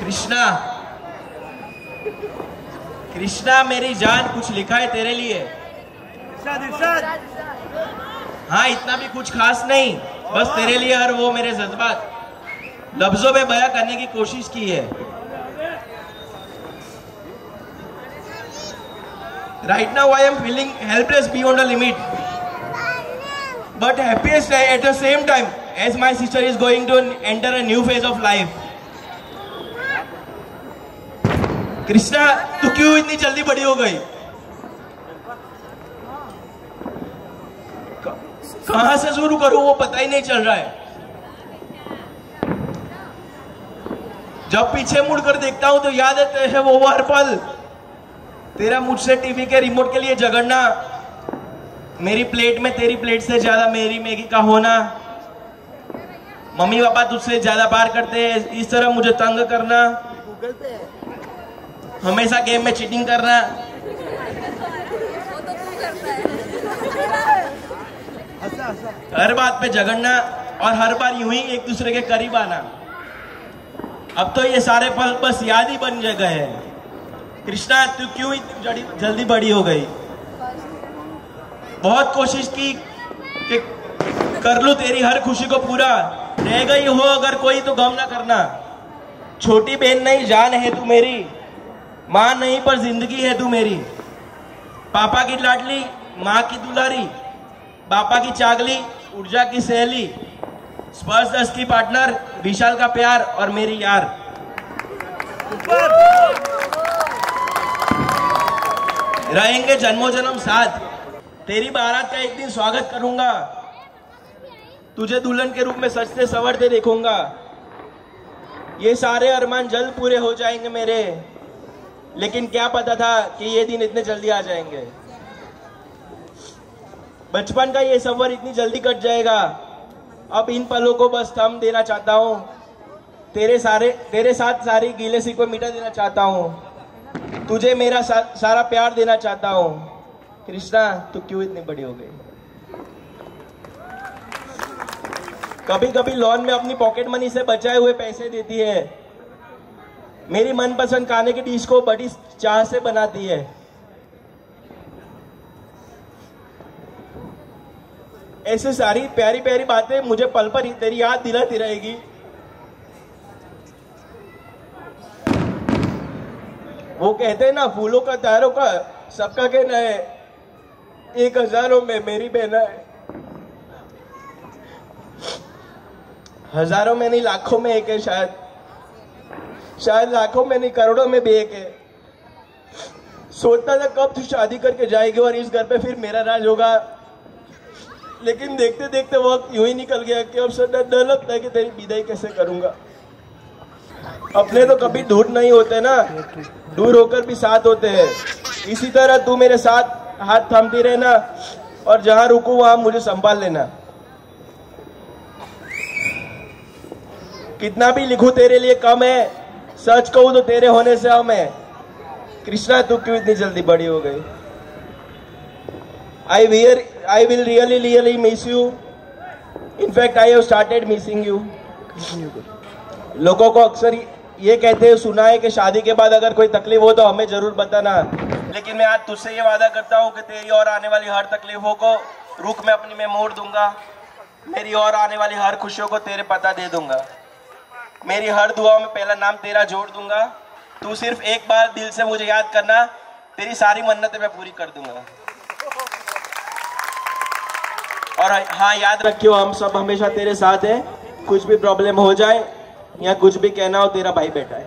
कृष्णा कृष्णा मेरी जान कुछ लिखा है तेरे लिए। हाँ इतना भी कुछ खास नहीं। बस तेरे लिए हर वो मेरे जज्बात। लफ्जों में बयां करने की कोशिश की है। Right now I am feeling helpless beyond the limit but happiest at the same time as my sister is going to enter a new phase of life Krishna, तू क्यों इतनी जल्दी बड़ी हो गई? कहाँ से शुरू करूँ वो पता ही नहीं चल रहा है। जब पीछे मुड़कर देखता हूँ तो याद आते हैं वो हर पल तेरा मुझसे टीवी के रिमोट के लिए झगड़ना, मेरी प्लेट में तेरी प्लेट से ज़्यादा मेरी मैगी का होना, मम्मी पापा तुझसे ज़्यादा पार करते हैं, इस तरह मुझे तंग करना। हमेशा गेम में चीटिंग करना। हर बात पे झगड़ना और हर बार यूँ ही एक दूसरे के करीब आना। अब तो ये सारे पल बस याद ही बन गए हैं। कृष्णा, तू क्यों इतनी जल्दी बड़ी हो गई? बहुत कोशिश की कि कर लू तेरी हर खुशी को पूरा। रह गई हो अगर कोई तो गम ना करना। छोटी बहन नहीं, जान है तू मेरी। माँ नहीं पर ज़िंदगी है तू मेरी। पापा की लाडली माँ की दुलारी पापा की चागली ऊर्जा की सहेली स्पर्श दस की पार्टनर विशाल का प्यार और मेरी यार। रहेंगे जन्मों जन्म साथ। तेरी बारात का एक दिन स्वागत करूँगा। तुझे दुल्हन के रूप में सजते सवरते देखूँगा। ये सारे अरमान जल्द पूरे हो जाएँगे मेरे। लेकिन क्या पता था कि ये दिन इतने जल्दी आ जाएँगे? बचपन का ये सफ़र इतनी जल्दी कट जाएगा। अब इन पलों को बस थम देना चाहता हूँ। तेरे सारे तेरे साथ सारी गीले सी को मिटा देना चाहता हूँ। तुझे मेरा सा, सारा प्यार देना चाहता हूँ। कृष्णा तू क्यों इतनी बड़ी हो गई? कभी कभी लोन में अपनी पॉकेट मनी से बचाए हुए पैसे देती है। मेरी मनपसंद खाने की डिश को बड़ी चाह से बनाती है। ऐसे सारी प्यारी प्यारी बातें मुझे पल पर ही तेरी याद दिलाती रहेगी। वो कहते हैं ना, फूलों का, तारों का, सबका कहना है, एक हज़ारों में मेरी बहना है। हज़ारों में नहीं, लाखों में एक है शायद। शायद लाखों में नहीं, करोड़ों में भी एक है। सोचता था कब तू शादी करके जाएगी और इस घर पे फिर मेरा राज होगा। लेकिन देखते देखते वक्त यूँ ही निकल गया कि अब सर डर लगता है कि तेरी विदाई कैसे करूँगा। अपने तो कभी दूर नहीं होते ना, दूर होकर भी साथ होते हैं। इसी तरह तू मेरे साथ हाथ थामती रहना और जहाँ रुकू वहाँ मुझे संभाल लेना। कितना भी लिखू तेरे लिए कम है सच कहूँ तो तेरे होने से हम कृष्णा तू क्यों इतनी जल्दी बड़ी हो गई? I swear I will really really miss you in fact I have started missing you लोगों को अक्सर ये कहते हैं, सुना है कि शादी के बाद अगर कोई तकलीफ़ हो तो हमें ज़रूर बताना। लेकिन मैं आज तुझसे ये वादा करता हूँ कि तेरी और आने वाली हर तकलीफों को रुख में अपनी में मोड़ दूँगा। मेरी और आने वाली हर खुशियों को तेरे पता दे दूँगा। मेरी हर दुआ में पहला नाम तेरा जोड़ दूँगा। तू सिर्फ़ एक बार दिल से मुझे याद करना, तेरी सारी मन्नतें मैं पूरी कर दूँगा। और हाँ याद रखियो, हम सब हमेशा तेरे साथ हैं। कुछ भी प्रॉब्लम हो जाए या कुछ भी कहना हो, तेरा भाई बेटा है।